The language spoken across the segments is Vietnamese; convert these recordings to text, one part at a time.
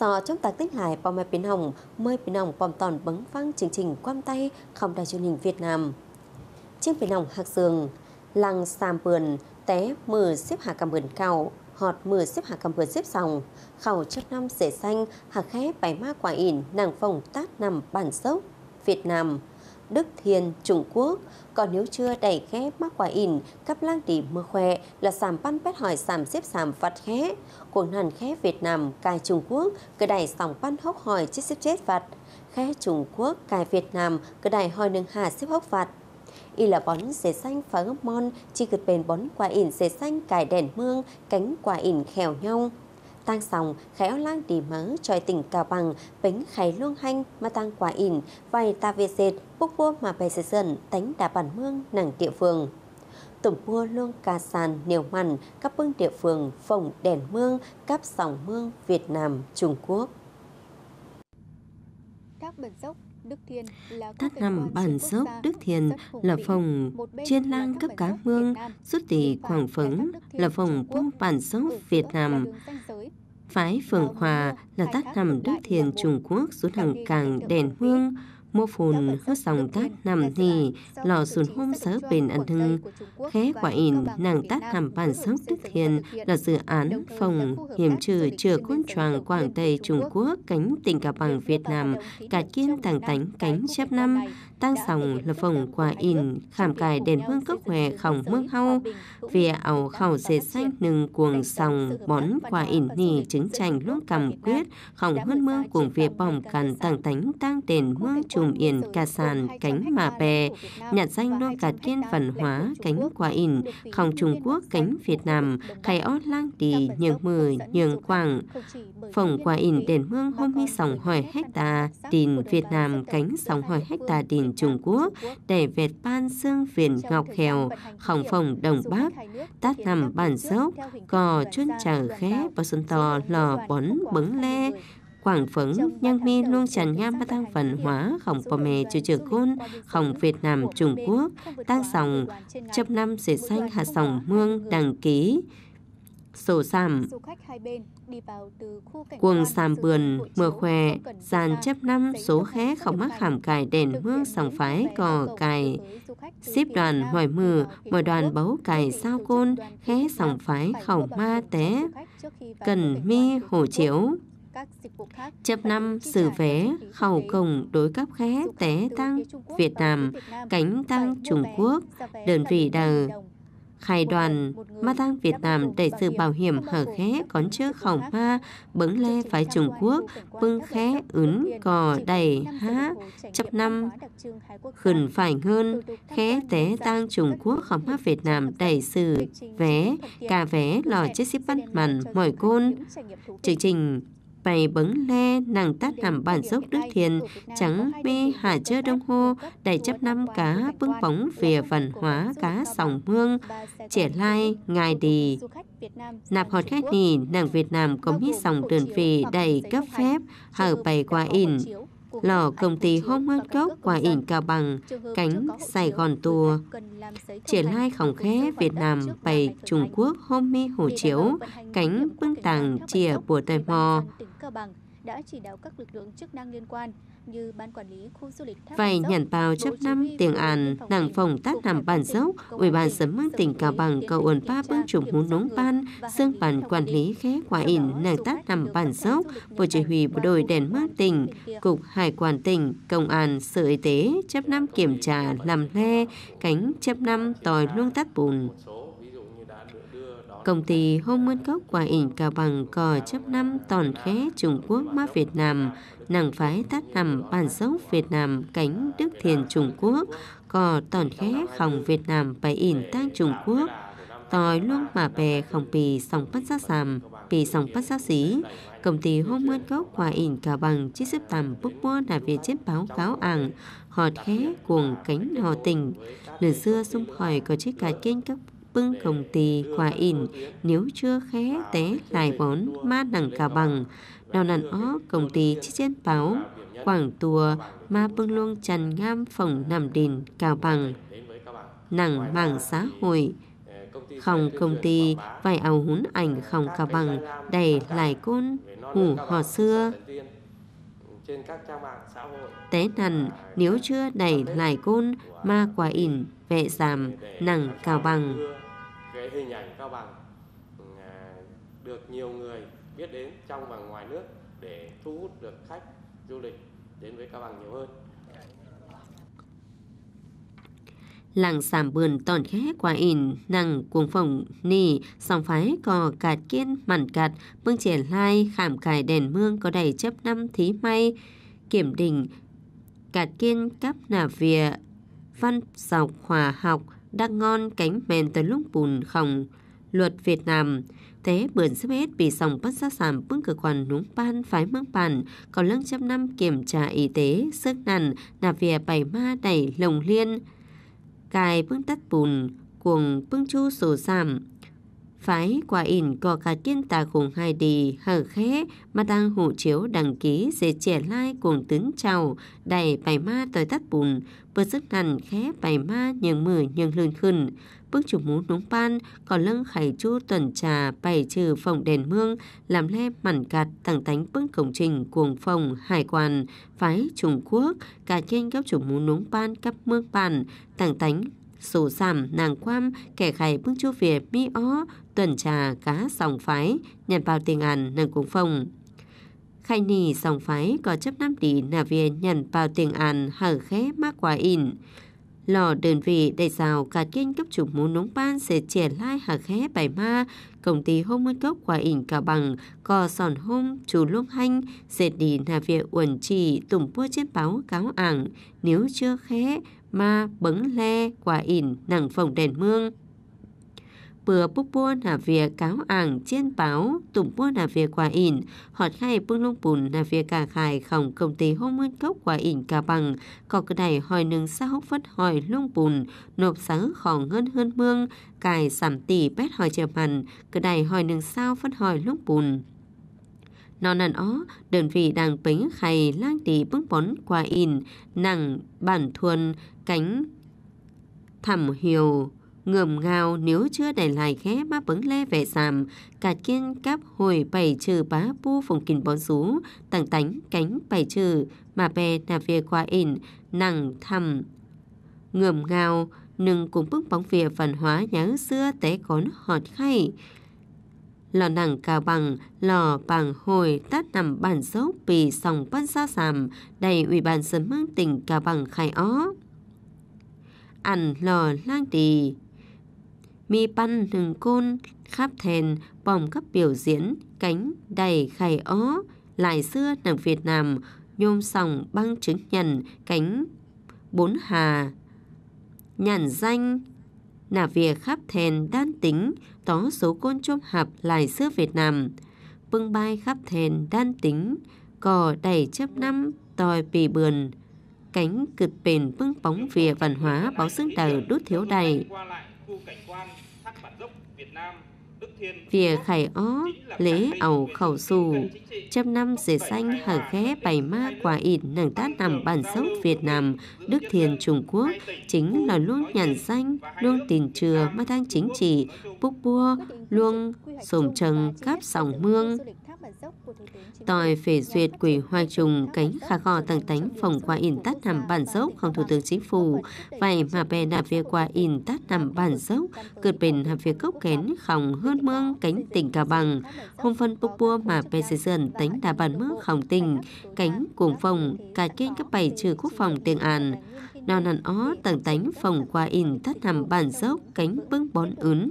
So trong ta tích lại bom mẹ biến hồng, mời biến hồng bom tòn bấn văng chương trình quan tay không đài truyền hình Việt Nam. Chương biến hồng hạc giường, lăng xàm bườn, té mờ xếp hạ cầm bườn cao, họt mờ xếp hạ cầm bườn xếp sòng, khẩu chất năm rễ xanh, hạc khé bảy ma quả ỉn, nàng phòng tát nằm bản dốc, Việt Nam. Đức Thiên, Trung Quốc. Còn nếu chưa đẩy khé mắc quả ỉn, cắp lang đi mưa khoe là sàm băn bét hỏi sàm xếp sàm vặt khé. Cuồng hàn khé Việt Nam, cài Trung Quốc, cơ đẩy sòng băn hốc hỏi chết xếp chết vặt. Khé Trung Quốc, cài Việt Nam, cơ đẩy hỏi nâng hà xếp hốc vặt y là bón dế xanh phá gấp mon chi cực bền bón quả ỉn dế xanh cài đèn mương cánh quả ỉn khèo nhau tang sòng khéo lang đi mớ tròi tỉnh cao bằng bánh khay luông hanh mà tăng quả ỉn vay ta về dệt bốc bua mà bè sẽ dần tánh đà bản mương nặng địa phương. Tổng mua luông ca sàn nhiều mặn các bưng địa phương phòng đèn mương cáp sòng mương Việt Nam Trung Quốc. Các bần dốc Đức Thiên là Thắt nằm bản dốc Đức Thiên là phòng chiên lang cấp cá mương, xuất tỷ Quảng Phấn là phòng buông bản dốc Việt Nam. Phái Phường Hòa là tác phẩm Đức Thiền Trung Quốc xuống hàng càng đèn hương, mô phùn hớt dòng tác nằm thì lò sùn hôm sớ bền ăn hưng. khé quả ỉn nàng tác nằm bản sốc đức thiền là dự án phòng hiểm trừ chừa côn choàng quảng tây trung quốc. Cánh tỉnh cả bằng việt nam cả kiên tàng tánh cánh chép năm tăng sòng là phòng quả ỉn khảm cài đèn hương cốc hòe khổng mương hau vì ảo khẩu dệt xanh nừng cuồng sòng bón quả ỉn nì trứng chành lúc cầm quyết khổng hơn mương cuồng việc bỏng cằn tàng tánh tăng đèn mương trùm yên ca sàn cánh mà bè nhận danh luôn cả kiên văn hóa cánh quả ỉn khổng trung quốc cánh việt nam khai ót lang đi nhường mười nhường quảng. phòng quả ỉn đèn mương hôm hi sòng hỏi hecta đìn việt nam cánh sòng hỏi hecta đìn Trung Quốc để vẹt ban xương viền ngọc khèo, khổng phòng đồng bác, tát nằm bản dốc, cò chuyên chờ khé và xuân to lò bón bứng le, Quảng phấn, nhân mi luôn tràn nham ba tăng văn hóa khổng bò mè trừ trừ côn, khổng Việt Nam Trung Quốc, tăng sòng, chấp năm dệt xanh hạ sòng mương đăng ký, sổ sàm cuồng sàm bườn mưa khoe dàn chấp năm số khé không mắc hàm cài đèn hương sòng phái cò cài. xếp đoàn hỏi mừ mở đoàn bấu cài sao côn khé sòng phái khẩu ma té cần mi hổ chiếu chấp năm xử vé khẩu cổng đối cấp khé té tăng Việt Nam cánh tăng Trung Quốc đơn vị đờ khai đoàn ma tăng Việt Nam đẩy sự bảo hiểm hở khé còn trước khổng ma bứng lê phải Trung Quốc bưng khé ứng cò đầy há chấp năm khẩn phải hơn khé té tăng Trung Quốc khổng ma Việt Nam đẩy sự vé cả vé lò chết xếp văn mặn mọi côn chương trình bày bấn le, nàng tát hàm bản dốc đức thiền. Trắng bê hạ chơ đông hô đầy chấp năm cá bưng bóng về văn hóa cá sòng hương. Trẻ lai, ngài đi. Nạp hot khách nì nàng Việt Nam có mít sòng đường về đầy cấp phép, hở bày qua in lò công ty Homan cốc qua ỉn cao bằng, cánh Sài Gòn tour, triển lai khổng khé Việt Nam bày Trung Quốc hôm mê hồ chiếu, cánh bưng tàng chìa bùa tài mò. Đã chỉ đạo các lực lượng chức năng liên quan như ban quản lý khu du lịch Vậy nhận bào chấp năm tiền àn nàng phòng tác nằm bản dốc ủy ban sớm mương tỉnh Cao Bằng cầu ổn ba bưng trùng hú nống ban xương bản quản lý khé quả ỉn nàng tác nằm bản dốc bộ chỉ huy bộ đội đèn mương tỉnh cục hải quan tỉnh công an sở y tế chấp năm kiểm tra làm le cánh chấp năm tòi luôn tắt bùn Công ty hôm Nguyên Cốc quả ỉn Cao Bằng cò chấp năm tòn khé Trung Quốc má Việt Nam, nàng phái tát nằm bản dốc Việt Nam cánh Đức Thiền Trung Quốc, cò tòn khé khòng Việt Nam bài ỉn tang Trung Quốc, tòi luôn mà bè khòng pì sòng bắt giá sàm, pì sòng bắt giá xí. Công ty hôm Nguyên gốc quả ỉn Cao Bằng chỉ xếp tầm bốc mua là về chiếc báo cáo ảng, họ khé cuồng cánh họ tình. Lần xưa xung hỏi có chiếc cả kênh các bưng công ty quả in nếu chưa khé té lại bón ma nặng cả bằng. Nào nàn ó công ty chi trên báo, quảng tùa, ma bưng luôn trần ngam phòng nằm đền cao bằng. Nặng mảng xã hội không công ty vài áo hún ảnh không cao bằng đầy lại côn, hủ họ xưa té nằn nếu chưa đẩy lại côn ma quả ỉn vệ giảm nặng cao bằng. cái hình ảnh cao bằng à, được nhiều người biết đến trong và ngoài nước để thu hút được khách du lịch đến với cao bằng nhiều hơn làng sàm bườn tòn khé quả ỉn năng cuồng phồng, nỉ, sòng phái cò cạt kiên, mặn cạt. Mương triển lai, khảm cài đèn mương có đầy chấp năm thí may. Kiểm định cạt kiên cắp nà vìa văn dọc hòa học đang ngon cánh men tới lúc bùn khòng. Luật Việt Nam, thế bươn xếp hết bị sòng bắt ra giảm bưng cơ quan núng pan phái mương bàn. Còn lưng trăm năm kiểm tra y tế, sức nằn nà vìa bảy ma đẩy lồng liên cài bưng tắt bùn, cuồng bưng chu sổ giảm. Phái quả ỉn có cả tiên tà cùng hai đi hở khé mà đang hộ chiếu đăng ký dễ trẻ lai cuồng tấn chào đầy bài ma tới tắt bùn. Vừa sức hẳn khé bài ma nhường mười nhường lươn khẩn bước chủ mũ núng pan còn lưng khải chu tuần trà, bày trừ phòng đèn mương, làm le mặn gạt tặng tánh bước công trình, cuồng phòng hải quan, phái Trung Quốc cả trên các chủ mũ núng pan cấp mương bàn, tặng tánh sổ giảm nàng quam, kẻ khải bước chu việt mi ó, tuần trà cá sòng phái nhận vào tiền ăn nâng cuồng phòng khai nì sòng phái có chấp năm tỷ nà về nhận vào tiền ăn hở khé mắc quá in lò đơn vị để rào cả kinh cấp chủ muốn nóng ban sẽ triển lai hở khé bài ma. Công ty hôm nguyên cốc quả in cả bằng cò sòn hôm chủ lúc hanh sẽ đi nà việc uẩn chỉ tùng bua trên báo cáo ảng. Nếu chưa khé, ma bấn le quả ỉn nặng phòng đèn mương bừa búc bua là việc cáo ảng trên báo, tụng bua là việc quả ỉn, họt khai bưng lông bùn là việc cả khai khổng công ty hôm nguyên cốc quả ỉn cả bằng. Có cái này hỏi nâng xã hốc vất hỏi lông bùn, nộp sáng khỏng ngân hơn mương, cài sảm tỷ bét hỏi chờ mặn, cái này hỏi nâng sao vất hỏi lông bùn. Nó nằn ó, đơn vị đang bính khay lang tỷ bưng bón quả ỉn, nặng bản thuần, cánh thảm hiểu ngườm ngào nếu chưa để lại ghé má bứng lê về sàm, cả kiên cáp hồi bảy trừ bá bu phùng kình bón rú, tặng tánh cánh bảy trừ, mà bè nà về qua in, nặng thầm. Ngườm ngào, nừng cũng bức bóng về văn hóa nhớ xưa té cón họt khay. Lò nặng cao bằng, lò bằng hồi tát nằm bản dốc bì sòng ban xa sàm, đầy ủy ban dân mang tỉnh cao bằng khai ó. Ăn lò lang tì mi pan hừng côn khắp thèn bom cấp biểu diễn, cánh đầy khải ó lại xưa, nàng Việt Nam, nhôm sòng, băng chứng nhận cánh, bốn hà, nhàn danh, nà việc khắp thèn, đan tính, tó số côn chôm hạp lại xưa, Việt Nam bưng bay khắp thèn, đan tính, cò đầy chấp năm, tòi bì bườn, cánh cực bền bưng bóng vỉa văn hóa báo xương tờ đút thiếu đầy Việc khải ó, lễ ẩu khẩu xù, trăm năm dễ xanh hở khé bày ma quả ịn nâng tát nằm bản dốc Việt Nam, Đức Thiền Trung Quốc, chính là luôn nhàn danh, luôn tiền chừa ma thang chính trị, búc bua, luôn sồm trần cáp sòng mương, Tòi phê duyệt quỷ hoa trùng cánh khả kho tầng tánh phòng qua in tát nằm bản dốc không thủ tướng chính phủ. Vậy mà bè nạp việc qua in tát nằm bản dốc, cượt bền hạp việc cốc kén khòng hơn mương cánh tỉnh cao bằng. Hôm phân bốc bua mà bè xây dần tánh đà bản mương khòng tình, cánh cuồng phòng, cả kênh các bày trừ quốc phòng tiền an. Nào nằn ó tầng tánh phòng qua in tát nằm bản dốc cánh bưng bón ứng,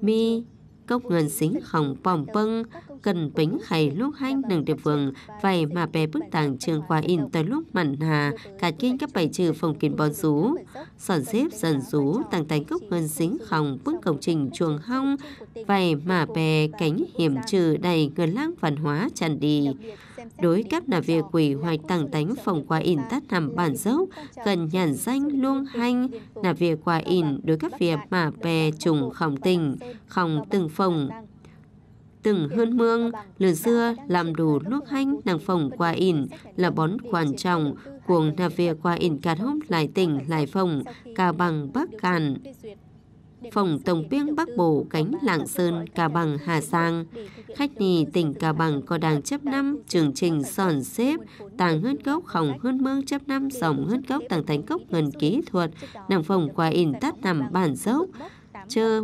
mi cốc ngân xính hỏng bòm bâng, cần bính hay lúc hanh nâng địa phương, vậy mà bé bức tàng trường qua in tới lúc mặn hà, cả kinh các bài trừ phòng kiến bón rú. Sòn xếp dần rú, tăng tánh cốc ngân xính hỏng bức công trình chuồng hong, vậy mà bé cánh hiểm trừ đầy ngân lang văn hóa tràn đi. Đối các là việc quỷ hoạch tàng tánh phòng quả in tắt nằm bản dốc, cần nhàn danh luông hanh. Là việc quả in đối các việc mà bè trùng khổng tình, khổng từng phòng từng hơn mương, lừa xưa làm đủ nước hanh nàng phòng quả in là bón quan trọng. Cuồng là việc quả in cát hôm lại tỉnh lại phòng, cả bằng bắc càn phòng tổng biên Bắc Bộ cánh Lạng Sơn, Cà Bằng, Hà Giang. Khách nì tỉnh Cà Bằng có đảng chấp năm chương trình sòn xếp tàng hơn gốc khổng hơn mương chấp năm dòng hơn gốc tàng thánh cốc ngân kỹ thuật. Nằm phòng qua in tắt nằm bản dốc. Chơ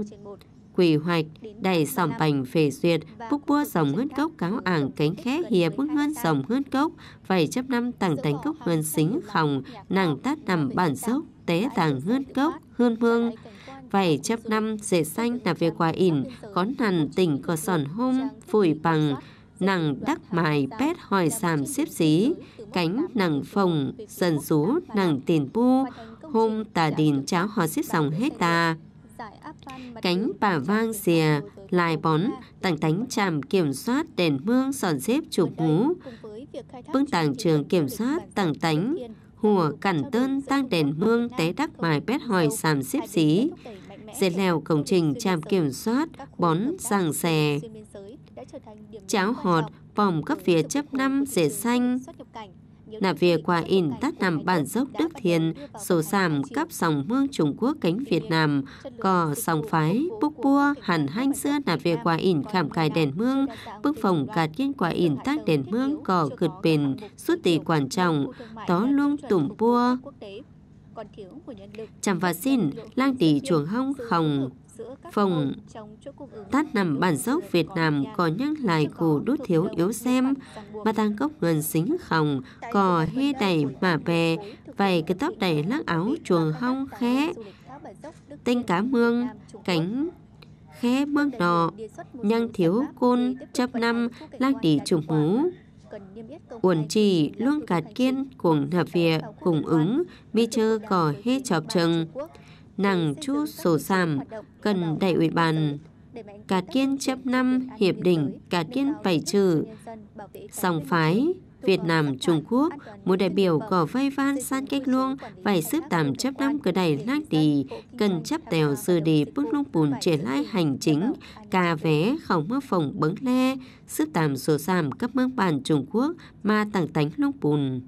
quy hoạch đầy sòng bành phê duyệt búc bua dòng hơn cốc cáo ảng cánh khé hìa bức hơn dòng hơn cốc vầy chấp năm tàng tánh cốc hơn xính khòng nàng tát nằm bản dốc tế tàng hơn cốc hơn mương vảy chấp năm dễ xanh là về quả ỉn, có nằn tỉnh cờ sòn hôm, phủi bằng. Nàng đắc mài pét hỏi sàm xếp xí. Cánh nàng phồng, dần rú nàng tiền bu. Hôm tà đình cháo họ xếp dòng hết ta cánh bà vang xìa lại bón, tàng tánh tràm kiểm soát đèn mương sòn xếp chụp ngú bưng tàng trường kiểm soát tàng tánh, hùa cẩn tơn tăng đèn mương té đắc mài pét hỏi sàm xếp xí dệt lèo công trình trạm kiểm soát bón giàng xè cháo họt vòng cấp phía chấp năm dệt xanh là về qua in tắt nằm bản dốc Đức thiền sổ sàm cấp dòng mương Trung Quốc cánh Việt Nam, cò sòng phái, búc bua, hẳn hanh xưa là về qua in khảm cài đèn mương, bức phòng cạt kiên quả in tắt đèn mương cò cực bền, suốt tỷ quan trọng, tó luôn tủm bua. Chằm và xin, lang tỷ chuồng hông khòng, phòng tát nằm bản dốc Việt Nam có nhắc lại cù đút thiếu yếu xem mà tăng cốc ngân xính khòng cò hê đầy mà bè vầy cái tóc đầy lắc áo chuồng hong khé. tinh cá mương cánh khé mương nọ nhang thiếu côn chấp năm lang đi trùng hú uẩn chỉ luôn cạt kiên cùng hợp việc cùng ứng mi chơ cỏ hê chọc chừng. Nàng chu sổ sàm cần đại ủy bàn cạt kiên chấp năm, hiệp định cạt kiên bảy trừ. Sòng phái Việt Nam, Trung Quốc, một đại biểu có vai van san cách luông, phải xếp tạm chấp năm cửa đầy lác đi cần chấp tèo sư đi bước lúc bùn trở lại hành chính cà vé không mơ phòng bấn le, xếp tạm sổ sàm cấp mương bản Trung Quốc mà tặng tánh lúc bùn.